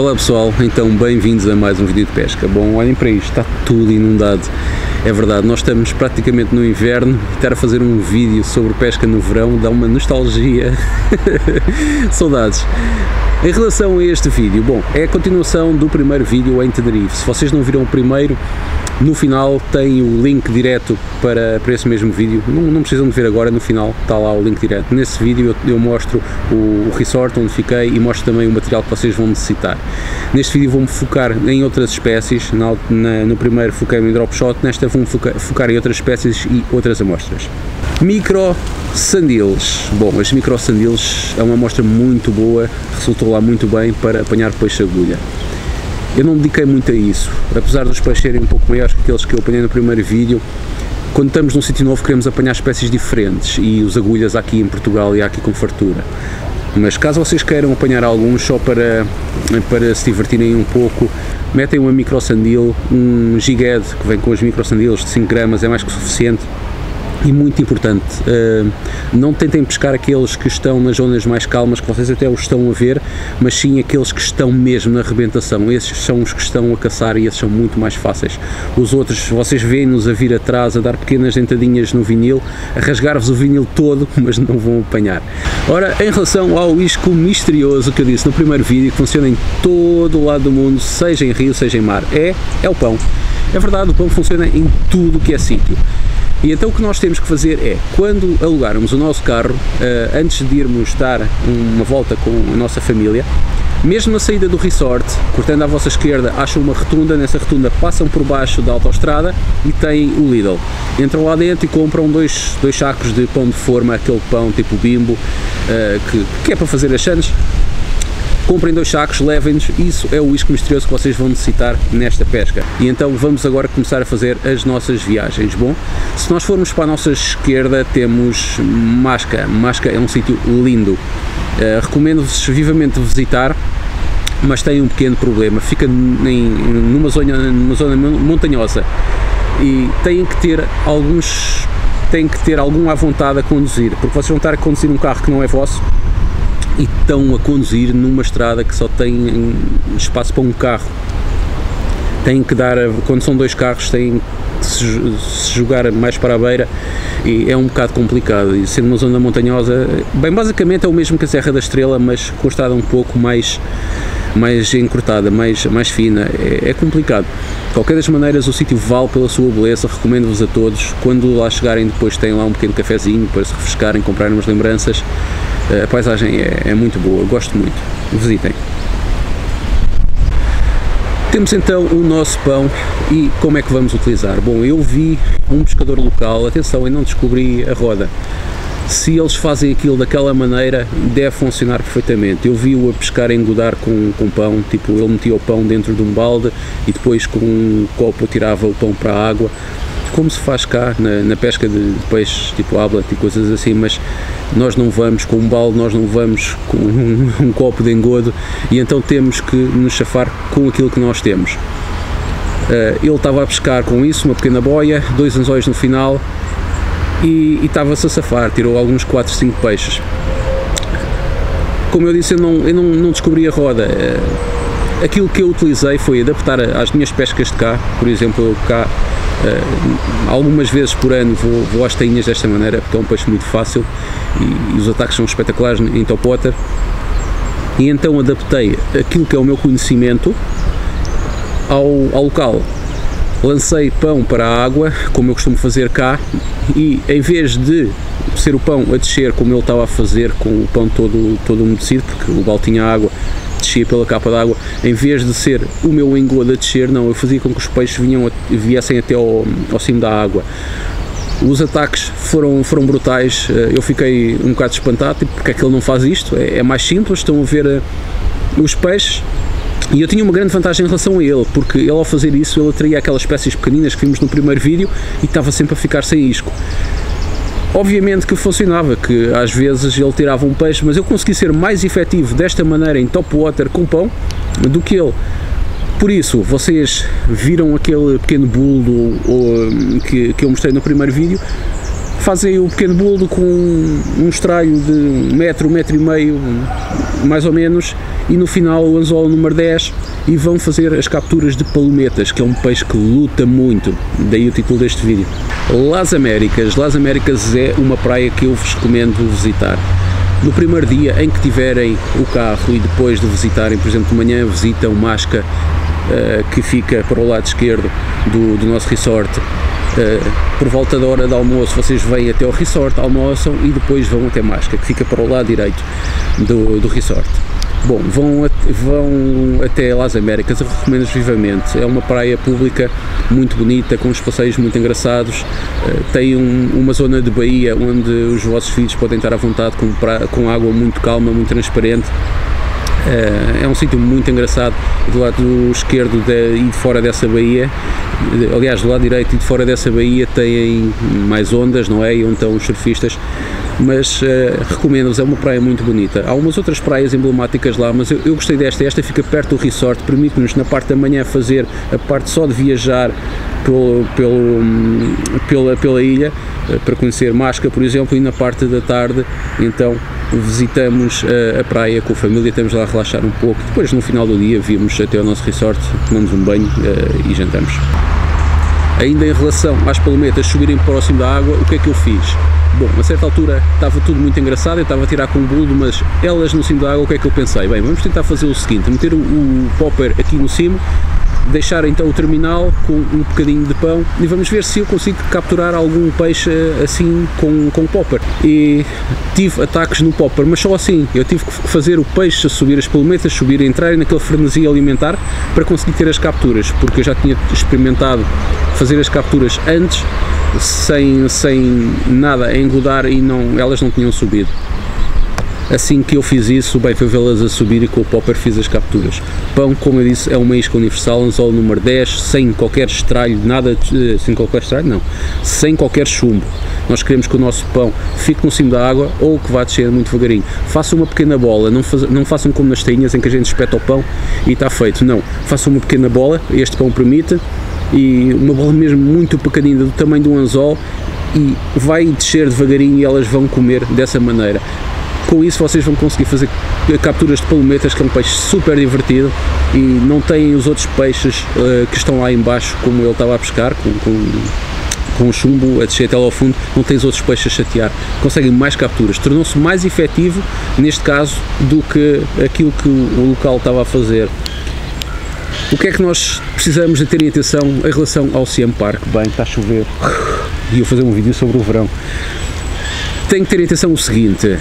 Olá pessoal, então bem-vindos a mais um vídeo de pesca. Bom, olhem para isto, está tudo inundado. É verdade, nós estamos praticamente no inverno e estar a fazer um vídeo sobre pesca no verão dá uma nostalgia. Saudades. Em relação a este vídeo, bom, é a continuação do primeiro vídeo em Tenerife. Se vocês não viram o primeiro, no final tem o link direto para, para esse mesmo vídeo. Não, não precisam de ver agora, no final está lá o link direto. Nesse vídeo eu, eu mostro o, o, resort onde fiquei e mostro também o material que vocês vão necessitar. Neste vídeo vou-me focar em outras espécies. Na, na, no primeiro foquei-me em drop shot, nesta vou-me focar, focar em outras espécies e outras amostras. Micro sandilos. Bom, as micro sandilos é uma amostra muito boa, resultou lá muito bem para apanhar peixe agulha. Eu não me dediquei muito a isso, apesar dos peixes serem um pouco maiores que aqueles que eu apanhei no primeiro vídeo. Quando estamos num sítio novo queremos apanhar espécies diferentes e os agulhas aqui em Portugal e aqui com fartura. Mas caso vocês queiram apanhar alguns só para, para se divertirem um pouco, metem uma micro sandil, um giged que vem com as micro sandilos de 5 gramas é mais que suficiente e muito importante, uh, não tentem pescar aqueles que estão nas zonas mais calmas, que vocês até os estão a ver, mas sim aqueles que estão mesmo na arrebentação. Esses são os que estão a caçar e esses são muito mais fáceis. Os outros, vocês veem-nos a vir atrás, a dar pequenas dentadinhas no vinil, a rasgar-vos o vinil todo, mas não vão apanhar. Ora, em relação ao isco misterioso que eu disse no primeiro vídeo, que funciona em todo o lado do mundo, seja em rio, seja em mar, é, é o pão. É verdade, o pão funciona em tudo que é sítio. E então o que nós temos que fazer é, quando alugarmos o nosso carro, uh, antes de irmos dar uma volta com a nossa família, mesmo na saída do resort, cortando à vossa esquerda, acham uma rotunda, nessa rotunda passam por baixo da autoestrada e têm o Lidl. Entram lá dentro e compram dois, dois sacos de pão de forma, aquele pão tipo bimbo, uh, que, que é para fazer as chanes, comprem dois sacos, levem-nos, isso é o isco misterioso que vocês vão necessitar nesta pesca. E então vamos agora começar a fazer as nossas viagens. Bom, se nós formos para a nossa esquerda temos Masca, Masca é um sítio lindo, uh, recomendo-vos vivamente visitar, mas tem um pequeno problema, fica em, numa, zona, numa zona montanhosa. E têm que ter alguns têm que ter algum à vontade a conduzir, porque vocês vão estar a conduzir um carro que não é vosso e estão a conduzir numa estrada que só tem espaço para um carro. Têm que dar, quando são dois carros, têm que se jogar mais para a beira e é um bocado complicado. E sendo uma zona montanhosa, bem, basicamente é o mesmo que a Serra da Estrela, mas com estrada um pouco mais, mais encurtada, mais, mais fina. É, é complicado. De qualquer das maneiras, o sítio vale pela sua beleza, recomendo-vos a todos. Quando lá chegarem, depois têm lá um pequeno cafezinho para se refrescarem, comprarem umas lembranças. A paisagem é, é muito boa, gosto muito. Visitem. Temos então o nosso pão e como é que vamos utilizar? Bom, eu vi um pescador local, atenção, eu não descobri a roda. Se eles fazem aquilo daquela maneira, deve funcionar perfeitamente. Eu vi-o a pescar em godar com, com pão, tipo, ele metia o pão dentro de um balde e depois com um copo tirava o pão para a água como se faz cá na, na pesca de, peixes tipo ablat e coisas assim, mas nós não vamos com um balde, nós não vamos com um, um copo de engodo e então temos que nos chafar com aquilo que nós temos. Uh, ele estava a pescar com isso, uma pequena boia, dois anzóis no final e, estava-se a safar, tirou alguns 4, 5 peixes. Como eu disse, eu não, eu não, não descobri a roda. Uh, aquilo que eu utilizei foi adaptar às minhas pescas de cá, por exemplo, eu cá Uh, algumas vezes por ano vou, vou às tainhas desta maneira, porque é um peixe muito fácil e, e os ataques são espetaculares em top water. E então adaptei aquilo que é o meu conhecimento ao, ao local. Lancei pão para a água, como eu costumo fazer cá, e em vez de ser o pão a descer como ele estava a fazer com o pão todo, todo umedecido, porque o balde tinha água, descia pela capa d'água, em vez de ser o meu engodo a descer, não, eu fazia com que os peixes vinham, viessem até ao, ao cimo da água. Os ataques foram, foram brutais, eh, eu fiquei um bocado espantado, tipo, porque é que ele não faz isto? É, é mais simples, estão a ver eh, os peixes, e eu tinha uma grande vantagem em relação a ele, porque ele ao fazer isso, ele atraía aquelas espécies pequeninas que vimos no primeiro vídeo e estava sempre a ficar sem isco. Obviamente que funcionava, que às vezes ele tirava um peixe, mas eu consegui ser mais efetivo desta maneira em top water com pão do que ele. Por isso, vocês viram aquele pequeno buldo que, que eu mostrei no primeiro vídeo, fazem o pequeno buldo com um estralho de metro, metro e meio, mais ou menos, e no final o anzol número 10 e vão fazer as capturas de palometas, que é um peixe que luta muito, daí o título deste vídeo. Las Américas, Las Américas é uma praia que eu vos recomendo visitar. No primeiro dia em que tiverem o carro e depois de visitarem, por exemplo, de manhã visitam Masca, uh, que fica para o lado esquerdo do, do nosso resort, por volta da hora de almoço vocês vêm até o resort, almoçam e depois vão até Masca, que fica para o lado direito do, do resort. Bom, vão, vão até Las Américas, eu recomendo vivamente. É uma praia pública muito bonita, com uns passeios muito engraçados. Uh, tem um, uma zona de baía onde os vossos filhos podem estar à vontade com, com água muito calma, muito transparente. Uh, é um sítio muito engraçado do lado esquerdo de, e de fora dessa baía aliás do lado direito e de fora dessa baía têm mais ondas, não é? E onde estão os surfistas mas uh, recomendo-vos, é uma praia muito bonita. Há umas outras praias emblemáticas lá, mas eu, eu gostei desta, esta fica perto do resort, permite-nos na parte da manhã fazer a parte só de viajar pelo, pelo, pela, pela ilha, uh, para conhecer Masca, por exemplo, e na parte da tarde, então visitamos uh, a praia com a família, estamos lá a relaxar um pouco, depois no final do dia vimos até ao nosso resort, tomamos um banho e jantamos. Ainda em relação às palometas subirem próximo da água, o que é que eu fiz? Bom, a certa altura estava tudo muito engraçado, eu estava a tirar com o bolo, mas elas no cimo da água, o que é que eu pensei? Bem, vamos tentar fazer o seguinte, meter o, o popper aqui no cimo, deixar então o terminal com um bocadinho de pão e vamos ver se eu consigo capturar algum peixe assim com, com popper. E tive ataques no popper, mas só assim. Eu tive que fazer o peixe subir as palometas, subir e entrar naquele frenesi alimentar para conseguir ter as capturas, porque eu já tinha experimentado fazer as capturas antes sem, sem nada engodar e não, elas não tinham subido. Assim que eu fiz isso, bem, foi vê-las a subir e com o popper fiz as capturas. Pão, como eu disse, é uma isca universal, anzol número 10, sem qualquer estralho, nada, sem qualquer estralho, não, sem qualquer chumbo. Nós queremos que o nosso pão fique no cimo da água ou que vá descer muito devagarinho. Faça uma pequena bola, não, faz, não façam como nas tainhas em que a gente espeta o pão e está feito. Não, façam uma pequena bola, este pão permite, e uma bola mesmo muito pequenina, do tamanho de um anzol, e vai descer devagarinho e elas vão comer dessa maneira. Com isso vocês vão conseguir fazer capturas de palometas, que é um peixe super divertido e não têm os outros peixes uh, que estão lá embaixo, como ele estava a pescar, com, com, com o chumbo a descer até lá ao fundo, não tem os outros peixes a chatear, conseguem mais capturas, tornou-se mais efetivo neste caso do que aquilo que o local estava a fazer. O que é que nós precisamos de ter em atenção em relação ao CM Park? Bem, está a chover e eu fazer um vídeo sobre o verão. Tem que ter em atenção o seguinte,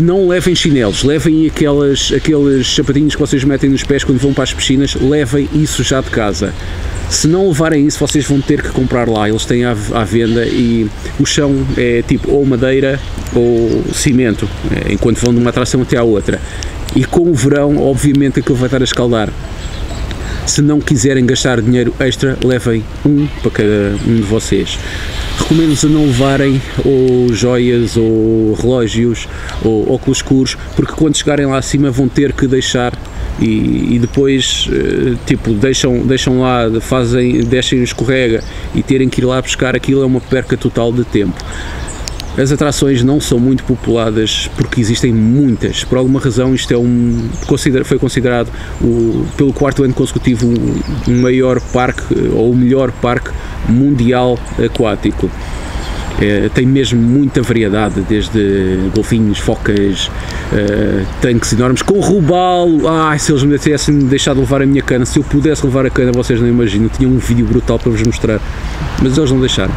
não levem chinelos, levem aquelas, aqueles sapatinhos que vocês metem nos pés quando vão para as piscinas, levem isso já de casa. Se não levarem isso, vocês vão ter que comprar lá, eles têm à, à venda e o chão é tipo ou madeira ou cimento, é, enquanto vão de uma atração até à outra. E com o verão, obviamente, aquilo vai estar a escaldar. Se não quiserem gastar dinheiro extra, levem um para cada um de vocês. Recomendo-vos a não levarem ou joias ou relógios ou óculos escuros, porque quando chegarem lá acima vão ter que deixar e, e, depois eh, tipo deixam, deixam lá, fazem, deixem escorrega e terem que ir lá buscar aquilo é uma perca total de tempo. As atrações não são muito populadas porque existem muitas. Por alguma razão, isto é um, foi considerado o, pelo quarto ano consecutivo o maior parque ou o melhor parque mundial aquático. É, tem mesmo muita variedade, desde golfinhos, focas, uh, tanques enormes, com robalo. Ai, se eles me tivessem deixado levar a minha cana, se eu pudesse levar a cana, vocês não imaginam, tinha um vídeo brutal para vos mostrar, mas eles não deixaram.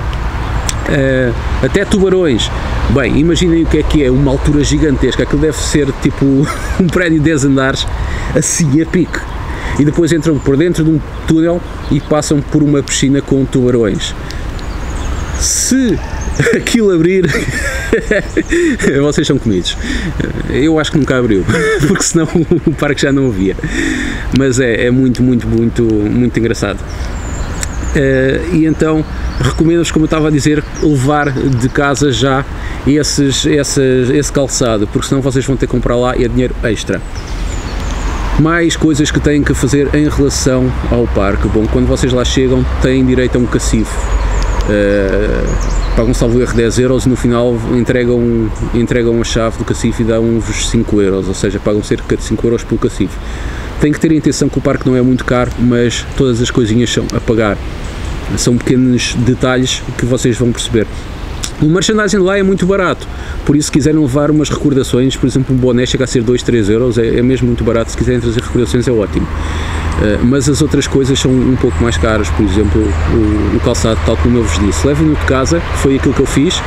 Uh, até tubarões. Bem, imaginem o que é que é uma altura gigantesca, aquilo deve ser tipo um prédio de 10 andares, assim a pique. E depois entram por dentro de um túnel e passam por uma piscina com tubarões. Se aquilo abrir, vocês são comidos. Eu acho que nunca abriu, porque senão o parque já não havia. Mas é, é muito, muito, muito, muito engraçado. Uh, e então recomendo-vos, como eu estava a dizer, levar de casa já esses, esse calçado, porque senão vocês vão ter que comprar lá e é dinheiro extra. Mais coisas que têm que fazer em relação ao parque. Bom, quando vocês lá chegam, têm direito a um cacifo. Uh, pagam salvo erro 10 euros e no final entregam, entregam a chave do cacifo e dão uns 5 euros, ou seja, pagam cerca de 5 euros pelo cacifo. Tem que ter a intenção que o parque não é muito caro, mas todas as coisinhas são a pagar. São pequenos detalhes que vocês vão perceber. O merchandising lá é muito barato, por isso se quiserem levar umas recordações, por exemplo um boné chega a ser 2, 3 euros, é, é mesmo muito barato, se quiserem trazer recordações é ótimo. Uh, mas as outras coisas são um pouco mais caras, por exemplo o, o calçado, tal como eu vos disse. Levem-no de casa, foi aquilo que eu fiz,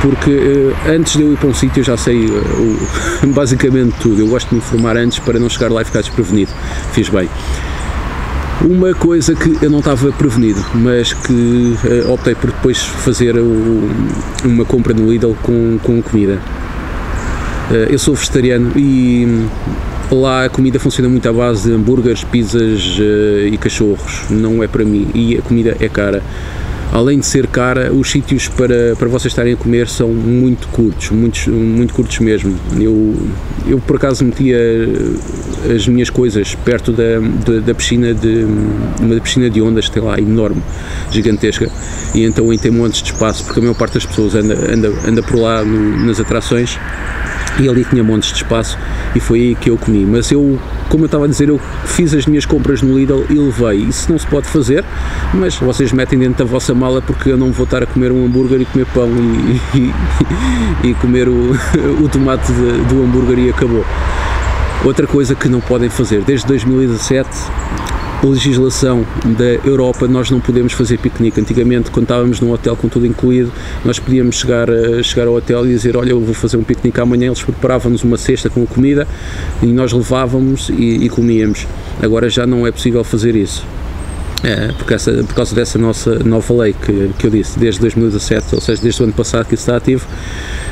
porque uh, antes de eu ir para um sítio eu já sei uh, basicamente tudo. Eu gosto de me informar antes para não chegar lá e ficar desprevenido. Fiz bem. Uma coisa que eu não estava prevenido, mas que uh, optei por depois fazer o, uma compra no Lidl com, com comida. Uh, eu sou vegetariano e lá a comida funciona muito à base de hambúrgueres, pizzas uh, e cachorros. Não é para mim e a comida é cara além de ser cara, os sítios para, para vocês estarem a comer são muito curtos, muito, muito curtos mesmo. Eu, eu por acaso metia as minhas coisas perto da, da, da piscina de uma piscina de ondas que tem lá, enorme, gigantesca, e então aí tem montes de espaço, porque a maior parte das pessoas anda, anda, anda por lá no, nas atrações e ali tinha montes de espaço e foi aí que eu comi. Mas eu, como eu estava a dizer, eu fiz as minhas compras no Lidl e levei. Isso não se pode fazer, mas vocês metem dentro da vossa mala porque eu não vou estar a comer um hambúrguer e comer pão e, e, e comer o, o tomate de, do hambúrguer e acabou. Outra coisa que não podem fazer, desde 2017 legislação da Europa nós não podemos fazer piquenique. Antigamente, quando estávamos num hotel com tudo incluído, nós podíamos chegar, chegar ao hotel e dizer: Olha, eu vou fazer um piquenique amanhã. Eles preparavam-nos uma cesta com comida e nós levávamos e, e comíamos. Agora já não é possível fazer isso. É, por, causa, por causa dessa nossa nova lei que, que eu disse, desde 2017, ou seja, desde o ano passado que está ativo,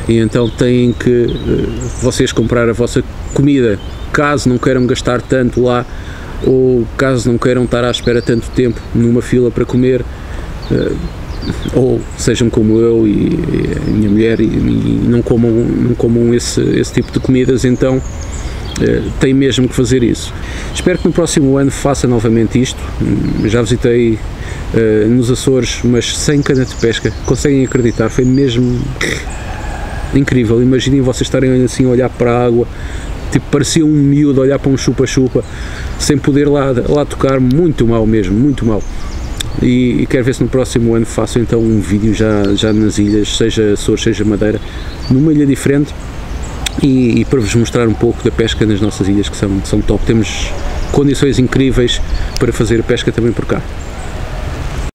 e então têm que uh, vocês comprar a vossa comida, caso não queiram gastar tanto lá ou caso não queiram estar à espera tanto tempo numa fila para comer, uh, ou sejam como eu e, a minha mulher e, não comam, não comam esse, esse tipo de comidas, então uh, tem mesmo que fazer isso. Espero que no próximo ano faça novamente isto. Hum, já visitei uh, nos Açores, mas sem cana de pesca. Conseguem acreditar? Foi mesmo incrível. Imaginem vocês estarem assim a olhar para a água, tipo, parecia um miúdo olhar para um chupa-chupa sem poder lá, lá tocar, muito mal mesmo, muito mal. E, e, quero ver se no próximo ano faço então um vídeo já, já nas ilhas, seja Açores, seja Madeira, numa ilha diferente e, e, para vos mostrar um pouco da pesca nas nossas ilhas que são, são top. Temos condições incríveis para fazer pesca também por cá.